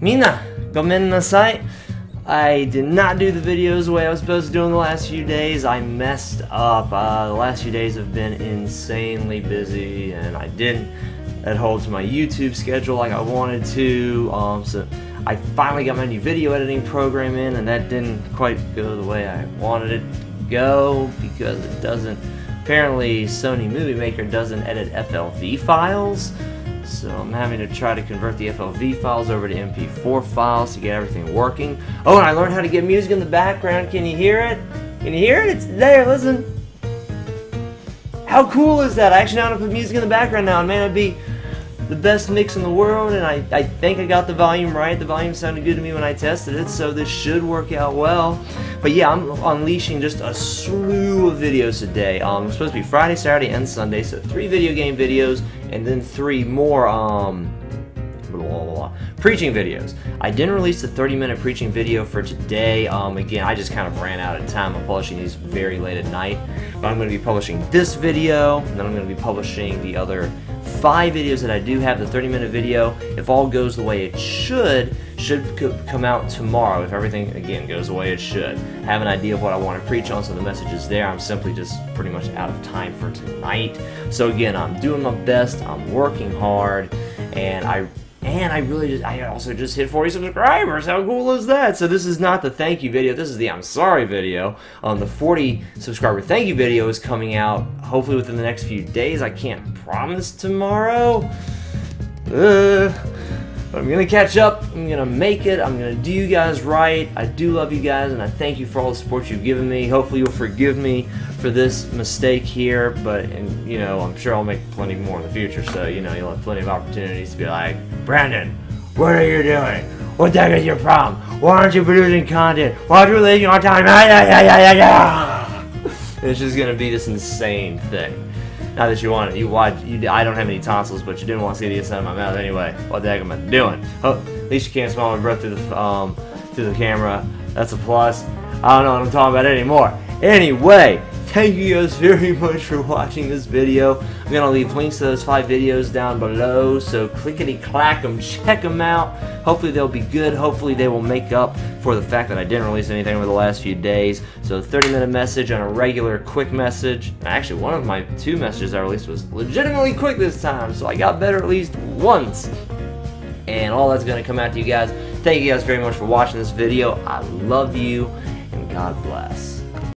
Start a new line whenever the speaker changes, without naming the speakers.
Mina, nasai. I did not do the videos the way I was supposed to do in the last few days. I messed up. Uh, the last few days have been insanely busy, and I didn't adhere to my YouTube schedule like I wanted to. Um, so I finally got my new video editing program in, and that didn't quite go the way I wanted it to go because it doesn't. Apparently, Sony Movie Maker doesn't edit FLV files. So I'm having to try to convert the FLV files over to MP4 files to get everything working. Oh, and I learned how to get music in the background. Can you hear it? Can you hear it? It's there, listen. How cool is that? I actually know how to put music in the background now, and man, it'd be the best mix in the world, and I, I think I got the volume right. The volume sounded good to me when I tested it, so this should work out well. But yeah, I'm unleashing just a slew of videos today. Um, it's supposed to be Friday, Saturday, and Sunday, so three video game videos, and then three more um, blah, blah, blah, preaching videos. I didn't release the 30 minute preaching video for today. Um, again, I just kind of ran out of time. I'm publishing these very late at night. But I'm going to be publishing this video, and then I'm going to be publishing the other five videos that I do have, the 30 minute video, if all goes the way it should, should come out tomorrow if everything, again, goes the way it should. I have an idea of what I want to preach on, so the message is there. I'm simply just pretty much out of time for tonight. So again, I'm doing my best, I'm working hard, and I and I really just, I also just hit 40 subscribers. How cool is that? So this is not the thank you video. This is the I'm sorry video. Um, the 40 subscriber thank you video is coming out hopefully within the next few days. I can't promise tomorrow. Uh, but I'm gonna catch up. I'm gonna make it. I'm gonna do you guys right. I do love you guys, and I thank you for all the support you've given me. Hopefully, you'll forgive me for this mistake here. But and you know, I'm sure I'll make plenty more in the future. So you know, you'll have plenty of opportunities to be like, Brandon, what are you doing? What the heck is your problem? Why aren't you producing content? Why are you wasting your time? it's just gonna be this insane thing. Not that you want it. You watch. You. I don't have any tonsils, but you didn't want to see the inside of my mouth anyway. What the heck am I doing? Oh, at least you can't smell my breath through the um through the camera. That's a plus. I don't know what I'm talking about anymore. Anyway, Thank you guys very much for watching this video. I'm going to leave links to those five videos down below, so clickety clack them, check them out. Hopefully they'll be good. Hopefully they will make up for the fact that I didn't release anything over the last few days. So 30 minute message and a regular quick message. Actually, one of my two messages I released was legitimately quick this time, so I got better at least once. And all that's going to come out to you guys. Thank you guys very much for watching this video. I love you, and God bless.